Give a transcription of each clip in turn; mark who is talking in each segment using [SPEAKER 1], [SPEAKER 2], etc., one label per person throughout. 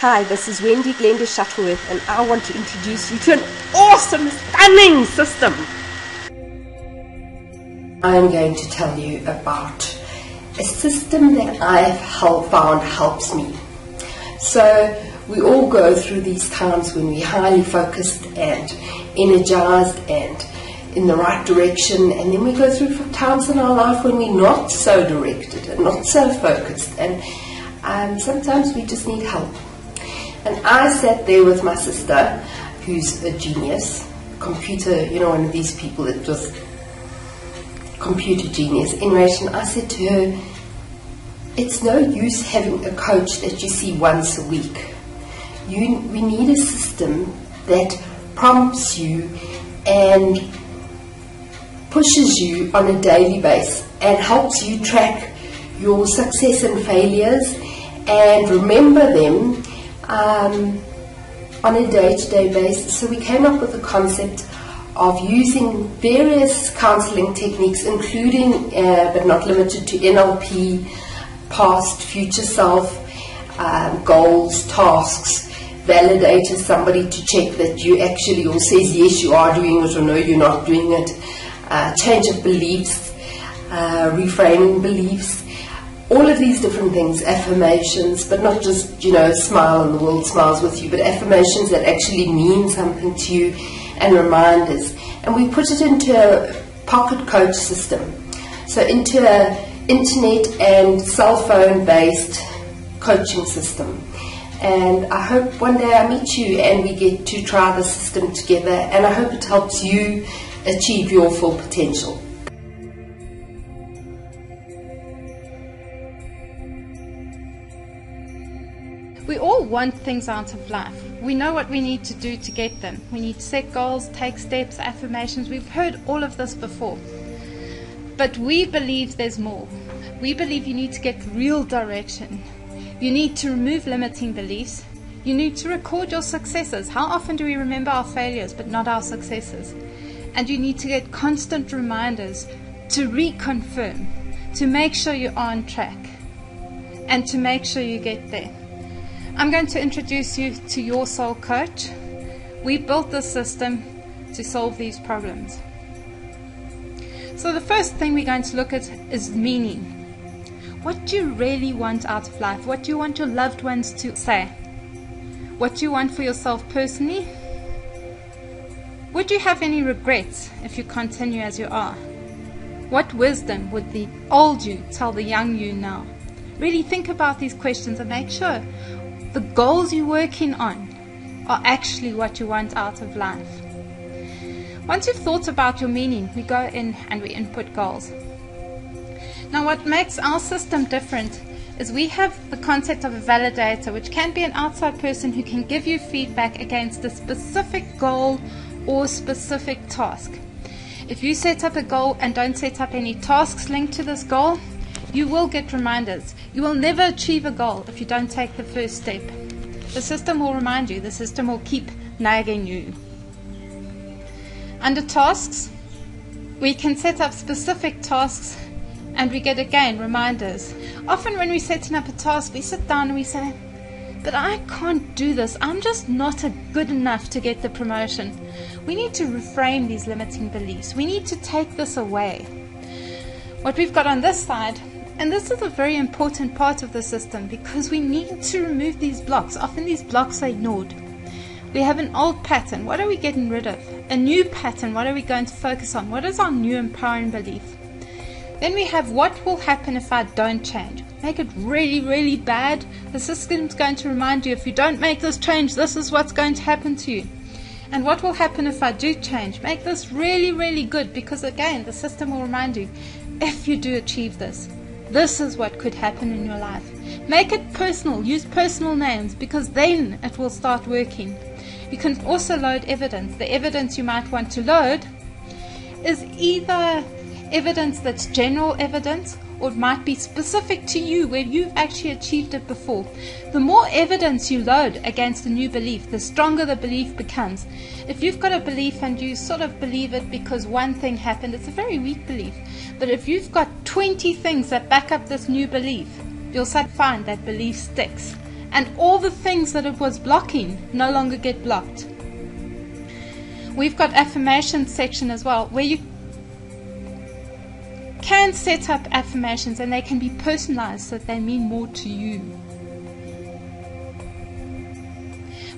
[SPEAKER 1] Hi, this is Wendy Glenda Shuttleworth, and I want to introduce you to an awesome, stunning system.
[SPEAKER 2] I'm going to tell you about a system that I've found helps me. So, we all go through these times when we're highly focused and energized and in the right direction, and then we go through times in our life when we're not so directed and not so focused, and um, sometimes we just need help. And I sat there with my sister, who's a genius, computer, you know, one of these people that just computer genius. In relation, I said to her, it's no use having a coach that you see once a week. You, we need a system that prompts you and pushes you on a daily basis and helps you track your success and failures and remember them um, on a day-to-day basis. So we came up with the concept of using various counseling techniques, including uh, but not limited to NLP, past, future self, um, goals, tasks, validators, somebody to check that you actually or says yes you are doing it or no you're not doing it, uh, change of beliefs, uh, reframing beliefs, all of these different things, affirmations, but not just, you know, smile and the world smiles with you, but affirmations that actually mean something to you and reminders. And we put it into a pocket coach system. So into an internet and cell phone based coaching system. And I hope one day I meet you and we get to try the system together and I hope it helps you achieve your full potential.
[SPEAKER 3] Want things out of life. We know what we need to do to get them. We need to set goals, take steps, affirmations. We've heard all of this before. But we believe there's more. We believe you need to get real direction. You need to remove limiting beliefs. You need to record your successes. How often do we remember our failures but not our successes? And you need to get constant reminders to reconfirm, to make sure you're on track, and to make sure you get there. I'm going to introduce you to your soul coach. We built this system to solve these problems. So, the first thing we're going to look at is meaning. What do you really want out of life? What do you want your loved ones to say? What do you want for yourself personally? Would you have any regrets if you continue as you are? What wisdom would the old you tell the young you now? Really think about these questions and make sure the goals you're working on are actually what you want out of life. Once you've thought about your meaning, we go in and we input goals. Now, what makes our system different is we have the concept of a validator, which can be an outside person who can give you feedback against a specific goal or specific task. If you set up a goal and don't set up any tasks linked to this goal, you will get reminders. You will never achieve a goal if you don't take the first step. The system will remind you, the system will keep nagging you. Under tasks, we can set up specific tasks and we get again reminders. Often, when we're setting up a task, we sit down and we say, But I can't do this. I'm just not good enough to get the promotion. We need to reframe these limiting beliefs. We need to take this away. What we've got on this side and this is a very important part of the system because we need to remove these blocks. Often these blocks are ignored. We have an old pattern. What are we getting rid of? A new pattern. What are we going to focus on? What is our new empowering belief? Then we have what will happen if I don't change. Make it really, really bad. The system's going to remind you if you don't make this change, this is what's going to happen to you. And what will happen if I do change? Make this really, really good because again, the system will remind you if you do achieve this, this is what could happen in your life. Make it personal. Use personal names because then it will start working. You can also load evidence. The evidence you might want to load is either evidence that's general evidence or it might be specific to you where you've actually achieved it before. The more evidence you load against a new belief, the stronger the belief becomes. If you've got a belief and you sort of believe it because one thing happened, it's a very weak belief. But if you've got 20 things that back up this new belief, you'll find that belief sticks And all the things that it was blocking no longer get blocked. We've got affirmation section as well where you can set up affirmations and they can be personalized so that they mean more to you.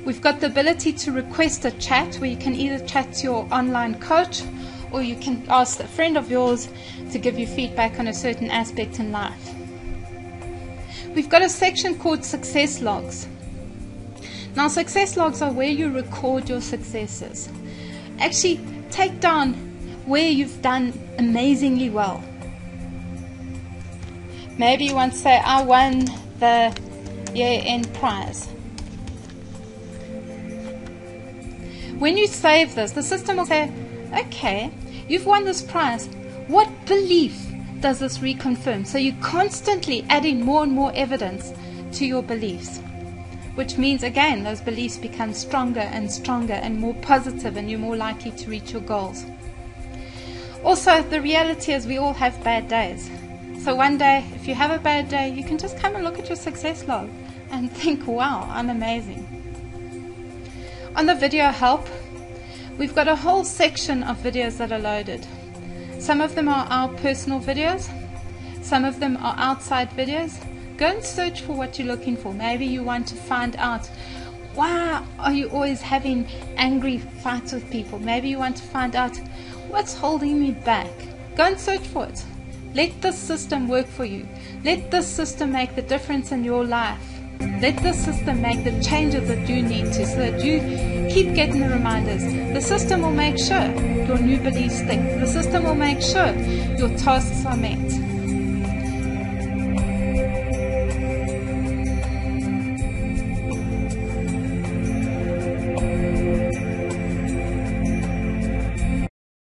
[SPEAKER 3] We've got the ability to request a chat where you can either chat to your online coach or you can ask a friend of yours to give you feedback on a certain aspect in life. We've got a section called success logs. Now, success logs are where you record your successes. Actually, take down where you've done amazingly well. Maybe you want to say, I won the year end prize. When you save this, the system will say, okay, you've won this prize. What belief does this reconfirm? So you're constantly adding more and more evidence to your beliefs, which means, again, those beliefs become stronger and stronger and more positive, and you're more likely to reach your goals. Also, the reality is we all have bad days. So one day, if you have a bad day, you can just come and look at your success log and think, wow, I'm amazing. On the video help, we've got a whole section of videos that are loaded. Some of them are our personal videos, some of them are outside videos. Go and search for what you're looking for. Maybe you want to find out why are you always having angry fights with people? Maybe you want to find out what's holding me back. Go and search for it. Let this system work for you. Let this system make the difference in your life. Let this system make the changes that you need to so that you keep getting the reminders. The system will make sure your new beliefs stick. The system will make sure your tasks are met.